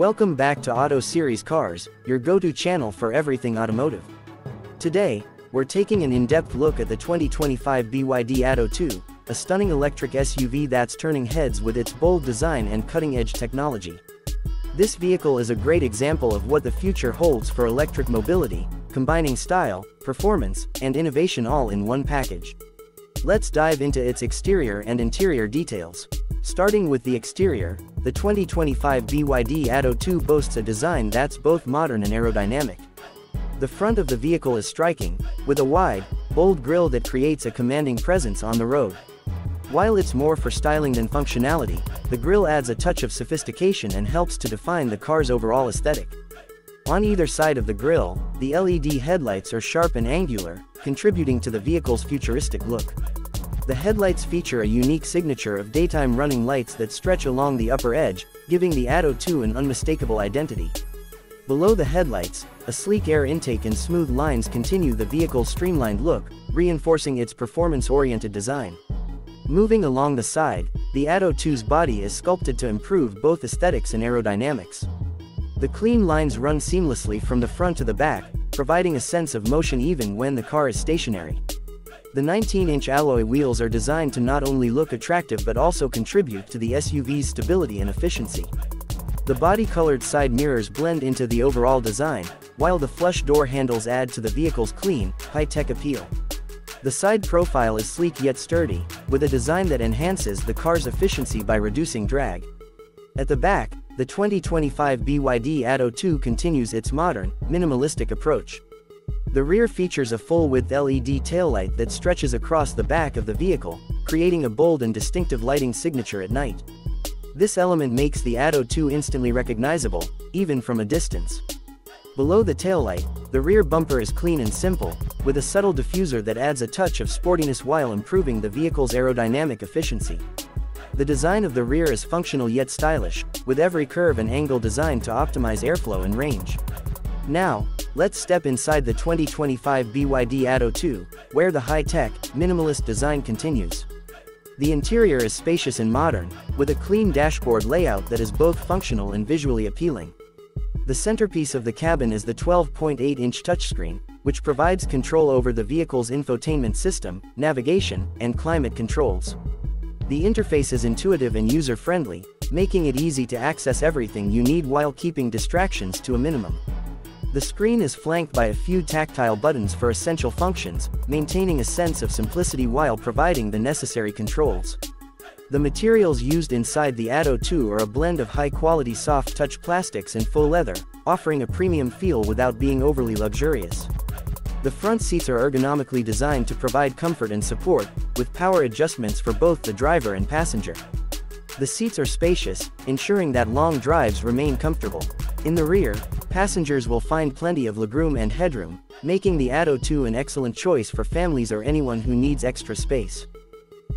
Welcome back to Auto Series Cars, your go-to channel for everything automotive. Today, we're taking an in-depth look at the 2025 BYD Atto 2, a stunning electric SUV that's turning heads with its bold design and cutting-edge technology. This vehicle is a great example of what the future holds for electric mobility, combining style, performance, and innovation all in one package. Let's dive into its exterior and interior details. Starting with the exterior, the 2025 BYD Atto 2 boasts a design that's both modern and aerodynamic. The front of the vehicle is striking, with a wide, bold grille that creates a commanding presence on the road. While it's more for styling than functionality, the grille adds a touch of sophistication and helps to define the car's overall aesthetic. On either side of the grille, the LED headlights are sharp and angular, contributing to the vehicle's futuristic look. The headlights feature a unique signature of daytime running lights that stretch along the upper edge, giving the Atto 2 an unmistakable identity. Below the headlights, a sleek air intake and smooth lines continue the vehicle's streamlined look, reinforcing its performance-oriented design. Moving along the side, the Atto 2's body is sculpted to improve both aesthetics and aerodynamics. The clean lines run seamlessly from the front to the back, providing a sense of motion even when the car is stationary. The 19-inch alloy wheels are designed to not only look attractive but also contribute to the SUV's stability and efficiency. The body-colored side mirrors blend into the overall design, while the flush door handles add to the vehicle's clean, high-tech appeal. The side profile is sleek yet sturdy, with a design that enhances the car's efficiency by reducing drag. At the back, the 2025 BYD Atto 2 continues its modern, minimalistic approach. The rear features a full-width LED taillight that stretches across the back of the vehicle, creating a bold and distinctive lighting signature at night. This element makes the Atto 2 instantly recognizable, even from a distance. Below the taillight, the rear bumper is clean and simple, with a subtle diffuser that adds a touch of sportiness while improving the vehicle's aerodynamic efficiency. The design of the rear is functional yet stylish, with every curve and angle designed to optimize airflow and range. Now, let's step inside the 2025 BYD Atto 2, where the high-tech, minimalist design continues. The interior is spacious and modern, with a clean dashboard layout that is both functional and visually appealing. The centerpiece of the cabin is the 12.8-inch touchscreen, which provides control over the vehicle's infotainment system, navigation, and climate controls. The interface is intuitive and user-friendly, making it easy to access everything you need while keeping distractions to a minimum. The screen is flanked by a few tactile buttons for essential functions, maintaining a sense of simplicity while providing the necessary controls. The materials used inside the Atto 2 are a blend of high-quality soft-touch plastics and faux leather, offering a premium feel without being overly luxurious. The front seats are ergonomically designed to provide comfort and support, with power adjustments for both the driver and passenger. The seats are spacious, ensuring that long drives remain comfortable. In the rear, passengers will find plenty of legroom and headroom, making the Atto 2 an excellent choice for families or anyone who needs extra space.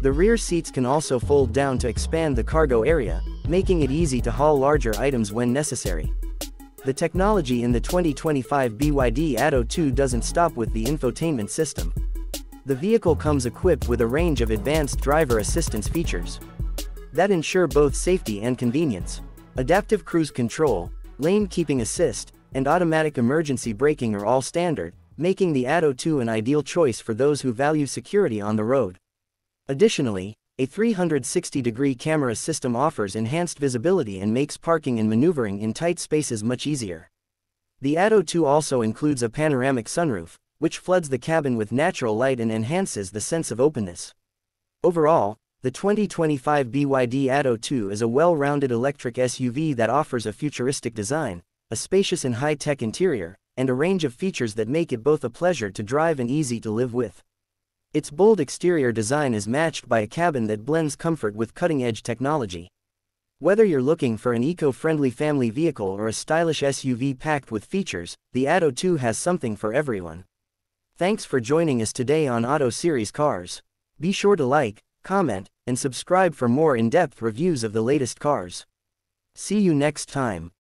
The rear seats can also fold down to expand the cargo area, making it easy to haul larger items when necessary. The technology in the 2025 BYD Atto 2 doesn't stop with the infotainment system. The vehicle comes equipped with a range of advanced driver assistance features that ensure both safety and convenience. Adaptive cruise control, lane keeping assist, and automatic emergency braking are all standard, making the Atto 2 an ideal choice for those who value security on the road. Additionally, a 360-degree camera system offers enhanced visibility and makes parking and maneuvering in tight spaces much easier. The Atto 2 also includes a panoramic sunroof, which floods the cabin with natural light and enhances the sense of openness. Overall, the 2025 BYD Atto 2 is a well-rounded electric SUV that offers a futuristic design, a spacious and high-tech interior, and a range of features that make it both a pleasure to drive and easy to live with. Its bold exterior design is matched by a cabin that blends comfort with cutting-edge technology. Whether you're looking for an eco-friendly family vehicle or a stylish SUV packed with features, the Atto 2 has something for everyone. Thanks for joining us today on Auto Series Cars. Be sure to like, comment, and subscribe for more in-depth reviews of the latest cars. See you next time.